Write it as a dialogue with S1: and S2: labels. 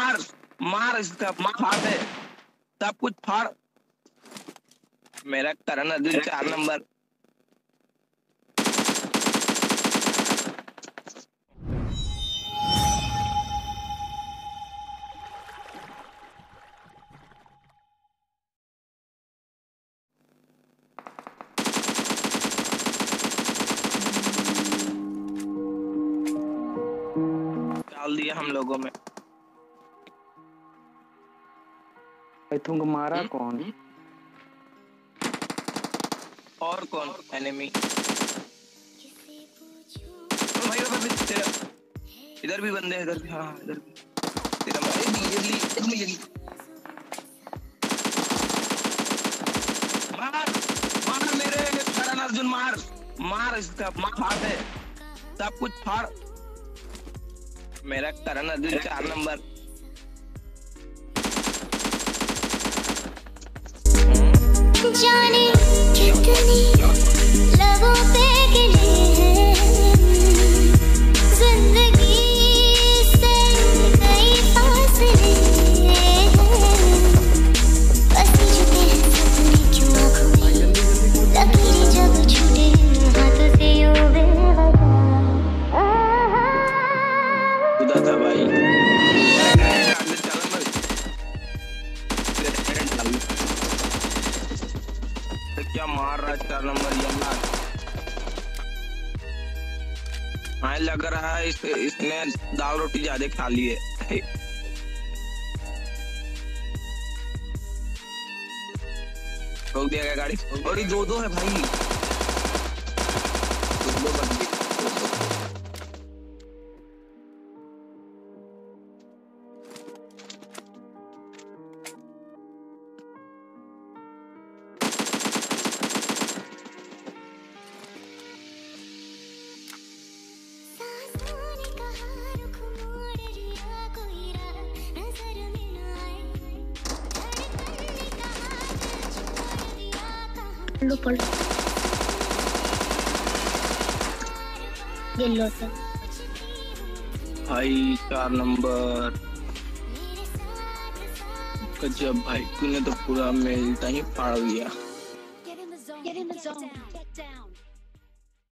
S1: मार मार इसका फाड़ दे सब कुछ फाड़। मेरा करण अर्जुन चार नंबर। डाल दिया हम लोगों में।
S2: भाई तुमको मारा
S1: हम्म?
S2: कौन?
S1: और कौन? एनिमी भाई इधर भी तेरा इधर भी बंदे हैं इधर भी। हाँ हाँ, इधर भी। तेरा भाई जल्दी जल्दी जल्दी मार मार मेरे। करण अर्जुन मार। मार इसका फाड़ दे। सब कुछ फाड़। मेरा करण अर्जुन चार नंबर।
S3: Johnny. क्या
S1: मार रहा है चार नंबर यमराज हाँ लग रहा है इस, इसने दाल रोटी ज़्यादा खा ली है। रोक दिया गया गाड़ी? और ये दो दो है भाई।
S3: कहाँ
S4: लो पड़ येलो से
S1: भाई चार नंबर गजब भाई तूने तो पूरा मेलता टाइम फाड़ दिया
S3: Get in the zone.
S4: Get in the zone.
S3: down. Get down.